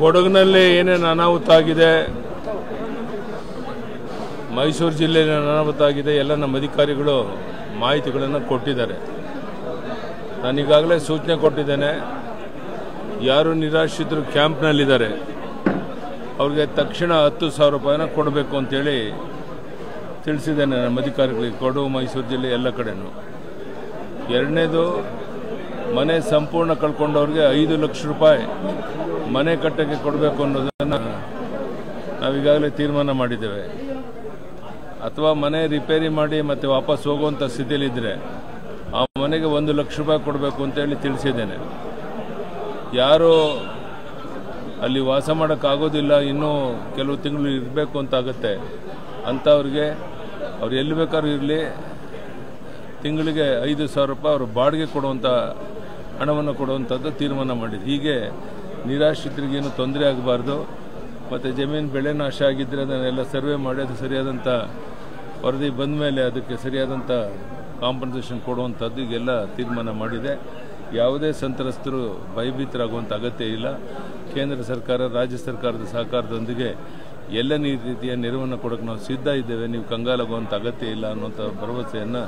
ಕೊಡಗಿನಲ್ಲಿ ಏನೇನು ಅನಾಹುತ ಆಗಿದೆ? ಮೈಸೂರು ಜಿಲ್ಲೆಯಲ್ಲಿ ಅನಾಹುತ ಆಗಿದೆ? ಎಲ್ಲ ನಮ್ಮ ಅಧಿಕಾರಿಗಳು ಮಾಹಿತಿಗಳನ್ನು ಕೊಟ್ಟಿದ್ದಾರೆ. ನಾನೀಗಾಗಲೇ ಸೂಚನೆ ಕೊಟ್ಟಿದ್ದೇನೆ, ಯಾರು ನಿರಾಶ್ರಿತರು ಕ್ಯಾಂಪ್ನಲ್ಲಿದ್ದಾರೆ ಅವ್ರಿಗೆ ತಕ್ಷಣ ಹತ್ತು ಸಾವಿರ ರೂಪಾಯಿನ ಕೊಡಬೇಕು ಅಂತೇಳಿ ತಿಳಿಸಿದ್ದೇನೆ ನಮ್ಮ ಅಧಿಕಾರಿಗಳಿಗೆ. ಕೊಡಗು, ಮೈಸೂರು ಜಿಲ್ಲೆ ಎಲ್ಲ ಕಡೆನೂ. ಎರಡನೇದು, ಮನೆ ಸಂಪೂರ್ಣ ಕಳ್ಕೊಂಡವ್ರಿಗೆ ಐದು ಲಕ್ಷ ರೂಪಾಯಿ ಮನೆ ಕಟ್ಟಕ್ಕೆ ಕೊಡಬೇಕು ಅನ್ನೋದನ್ನು ನಾವೀಗಾಗಲೇ ತೀರ್ಮಾನ ಮಾಡಿದ್ದೇವೆ. ಅಥವಾ ಮನೆ ರಿಪೇರಿ ಮಾಡಿ ಮತ್ತೆ ವಾಪಸ್ ಹೋಗುವಂಥ ಸ್ಥಿತಿಯಲ್ಲಿದ್ದರೆ ಆ ಮನೆಗೆ ಒಂದು ಲಕ್ಷ ರೂಪಾಯಿ ಕೊಡಬೇಕು ಅಂತೇಳಿ ತಿಳಿಸಿದ್ದೇನೆ. ಯಾರು ಅಲ್ಲಿ ವಾಸ ಮಾಡೋಕ್ಕಾಗೋದಿಲ್ಲ, ಇನ್ನೂ ಕೆಲವು ತಿಂಗಳು ಇರಬೇಕು ಅಂತ ಆಗುತ್ತೆ ಅಂಥವ್ರಿಗೆ ಅವ್ರು ಎಲ್ಲಿ ಬೇಕಾದ್ರೂ ಇರಲಿ, ತಿಂಗಳಿಗೆ ಐದು ಸಾವಿರ ರೂಪಾಯಿ ಅವರು ಬಾಡಿಗೆ ಕೊಡುವಂಥ ಹಣವನ್ನು ಕೊಡುವಂಥದ್ದು ತೀರ್ಮಾನ ಮಾಡಿದೆ ಹೀಗೆ ನಿರಾಶ್ರಿತರಿಗೇನು ತೊಂದರೆ ಆಗಬಾರ್ದು. ಮತ್ತು ಜಮೀನು ಬೆಳೆ ನಾಶ ಆಗಿದ್ದರೆ ಅದನ್ನೆಲ್ಲ ಸರ್ವೆ ಮಾಡಿ, ಅದು ಸರಿಯಾದಂಥ ವರದಿ ಬಂದ ಮೇಲೆ ಅದಕ್ಕೆ ಸರಿಯಾದಂಥ ಕಾಂಪನ್ಸೇಷನ್ ಕೊಡುವಂಥದ್ದು ಈಗೆಲ್ಲ ತೀರ್ಮಾನ ಮಾಡಿದೆ. ಯಾವುದೇ ಸಂತ್ರಸ್ತರು ಭಯಭೀತರಾಗುವಂಥ ಅಗತ್ಯ ಇಲ್ಲ. ಕೇಂದ್ರ ಸರ್ಕಾರ, ರಾಜ್ಯ ಸರ್ಕಾರದ ಸಹಕಾರದೊಂದಿಗೆ ಎಲ್ಲ ರೀತಿಯ ನೆರವನ್ನು ಕೊಡೋಕೆ ನಾವು ಸಿದ್ಧ ಇದ್ದೇವೆ. ನೀವು ಕಂಗಾಲಾಗುವಂಥ ಅಗತ್ಯ ಇಲ್ಲ ಅನ್ನುವಂಥ ಭರವಸೆಯನ್ನು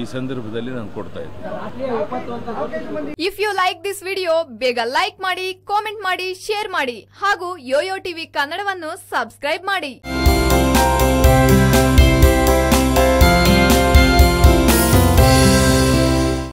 ಈ ಸಂದರ್ಭದಲ್ಲಿ ನಾನು ಕೊಡ್ತಾ ಇದ್ದೀನಿ. If you like this video ಬೇಗ ಲೈಕ್ ಮಾಡಿ ಕಾಮೆಂಟ್ ಮಾಡಿ ಶೇರ್ ಮಾಡಿ ಹಾಗೂ ಯೋಯೋ ಟಿವಿ ಕನ್ನಡವನ್ನು ಸಬ್ಸ್ಕ್ರೈಬ್ ಮಾಡಿ.